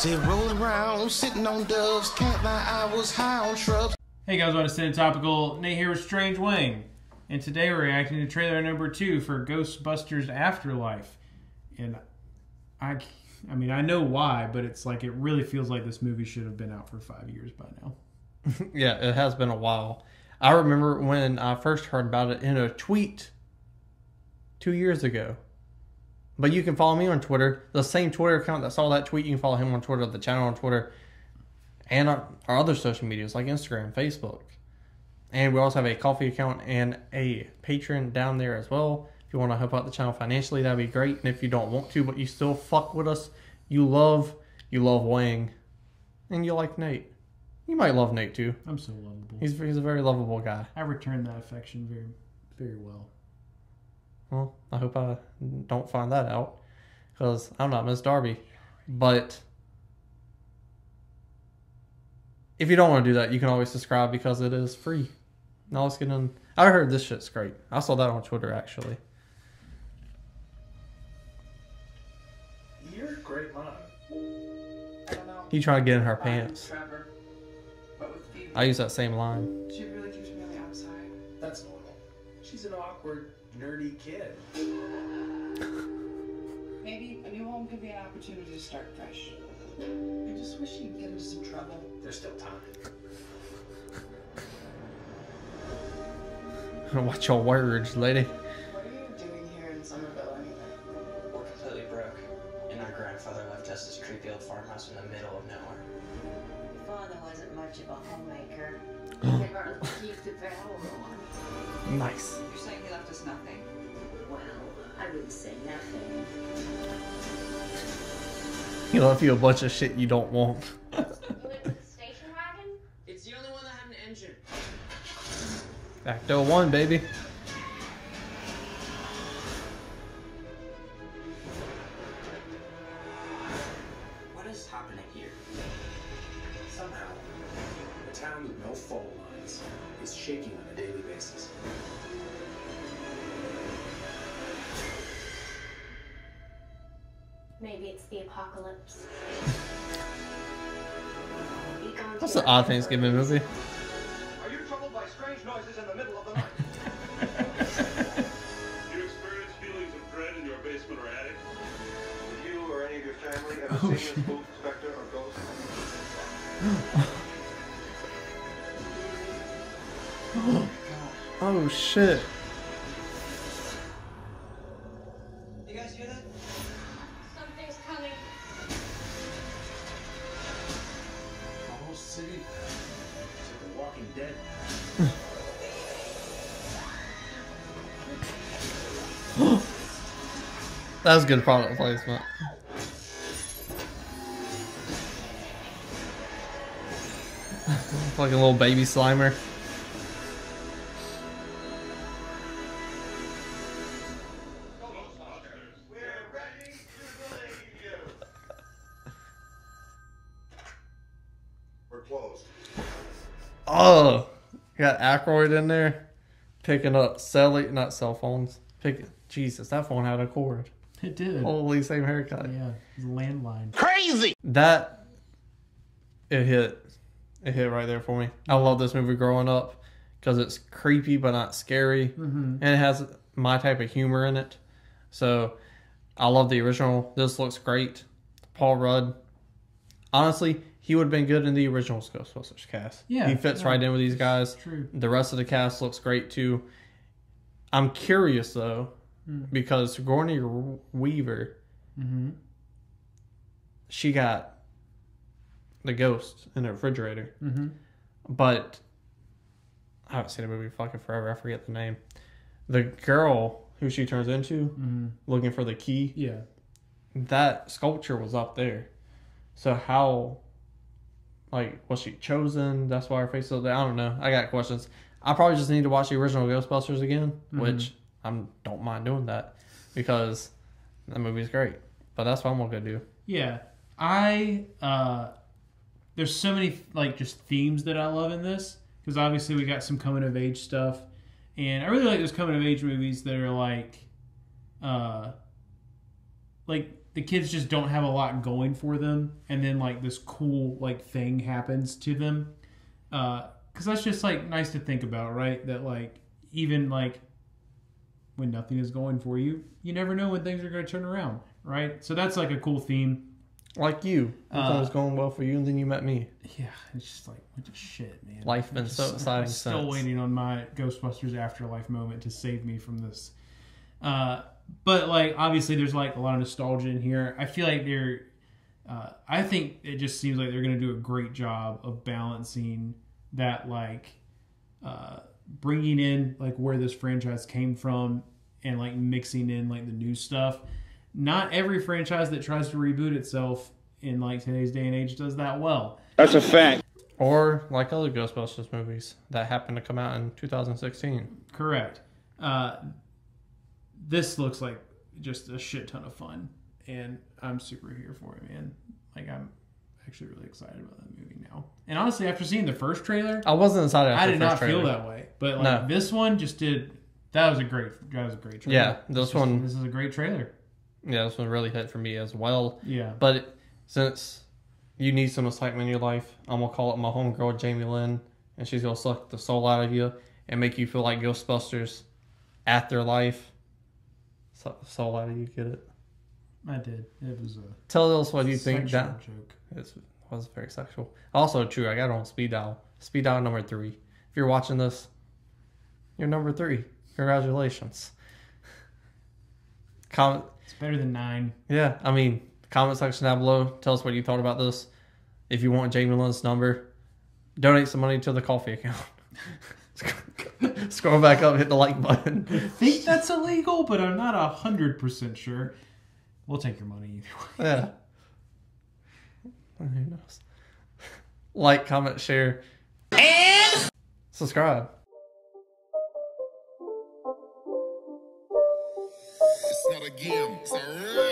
Say rolling around, sitting on doves, can't lie, I was high on shrubs. Hey guys, what is CineTopical? Nate here with Strange Wang, and today we're reacting to trailer number two for Ghostbusters Afterlife. And I, I mean, I know why, but it's like it really feels like this movie should have been out for five years by now. yeah, it has been a while. I remember when I first heard about it in a tweet two years ago. But you can follow me on Twitter. The same Twitter account that saw that tweet, you can follow him on Twitter, the channel on Twitter, and our, our other social medias like Instagram, Facebook. And we also have a Ko-fi account and a Patreon down there as well. If you want to help out the channel financially, that'd be great. And if you don't want to, but you still fuck with us, you love, you love Wang, and you like Nate. You might love Nate too. I'm so lovable. He's he's a very lovable guy. I return that affection very, very well. Well, I hope I don't find that out because I'm not Miss Darby. But if you don't want to do that, you can always subscribe because it is free. Now let's get in. I heard this shit's great. I saw that on Twitter actually. You're a great mom. You don't know. He tried to get in her pants. Trevor. But with Phoebe, I use that same line. She's an awkward, nerdy kid. Maybe a new home could be an opportunity to start fresh. I just wish she'd get into some trouble. There's still time. Watch your words, lady. What are you doing here in Summerville anyway? We're completely broke, and our grandfather left us this creepy old farmhouse in the middle of nowhere. Father wasn't much of a homemaker. They rather keep the valve on. Nice. He left you a bunch of shit you don't want. You went to the station wagon? It's the only one that had an engine. Back to one, baby. What is happening here? Somehow, a town with no fault lines is shaking on a daily basis. Maybe it's the apocalypse. Be gone That's an odd Thanksgiving movie. Are you troubled by strange noises in the middle of the night? You experience feelings of dread in your basement or attic? Have you or any of your family ever Oh, seen shit. a spook, specter, or ghost? Oh shit. City like The Walking Dead. That was good product placement. a little baby slimer. Closed. Oh, got Aykroyd in there picking up cell not cell phones. Pick Jesus, that phone had a cord. It did. Holy same haircut. Yeah, landline. Crazy! That it hit, it hit right there for me. I love this movie growing up because it's creepy but not scary, Mm-hmm. and it has my type of humor in it. So I love the original. This looks great. Paul Rudd, honestly, he would have been good in the original Ghostbusters cast. Yeah, he fits yeah, right in with these guys. True. The rest of the cast looks great too. I'm curious though, Hmm. because Sigourney Weaver, Mm-hmm. she got the ghost in the refrigerator, Mm-hmm. but I haven't seen the movie fucking forever. I forget the name. The girl who she turns into, Mm-hmm. looking for the key, Yeah. that sculpture was up there. So how, like, was she chosen? That's why her face is up there. I don't know. I got questions. I probably just need to watch the original Ghostbusters again, which I don't mind doing that because that movie's great. But that's what I'm gonna do. Yeah, I uh, there's so many like just themes that I love in this because obviously we got some coming of age stuff, and I really like those coming of age movies that are like, uh, like the kids just don't have a lot going for them, and then like this cool like thing happens to them, uh because that's just like nice to think about, right? That like even like when nothing is going for you, you never know when things are going to turn around, right? So that's like a cool theme. Like you, Uh, was going well for you, and then you met me. Yeah, it's just like what the shit, man. Life been so exciting I'm still since. waiting on my Ghostbusters Afterlife moment to save me from this. Uh, but like, obviously, there's like a lot of nostalgia in here. I feel like they're. Uh, I think it just seems like they're going to do a great job of balancing that, like, uh, bringing in like where this franchise came from and like mixing in like the new stuff. Not every franchise that tries to reboot itself in like today's day and age does that well. That's a fact. Or like other Ghostbusters movies that happened to come out in 2016. Correct. Uh, this looks like just a shit ton of fun, and I'm super here for it, man. Like I'm actually really excited about that movie now. And honestly, after seeing the first trailer, I wasn't excited. I did not first feel that way. But like No. this one just did. That was a great. That was a great trailer. Yeah, this just- one- This is a great trailer. Yeah, this one really hit for me as well. Yeah. But since you need some excitement in your life, I'm gonna call it my homegirl Jamie Lynn, and she's gonna suck the soul out of you and make you feel like Ghostbusters Afterlife. The soul out of you, get it? I did. It was a. Tell us what you think. That joke. it was very sexual. Also true. I got it on speed dial. Speed dial number three. If you're watching this, you're number three. Congratulations. Comment. It's better than nine. Yeah, I mean, comment section down below. Tell us what you thought about this. If you want Jamie Lynn's number, donate some money to the Ko-fi account. Scroll back up, hit the like button. I think that's illegal, but I'm not a hundred percent sure. We'll take your money either way. Yeah. Who knows? Like, comment, share, and subscribe. It's not a game, it's a rich thing.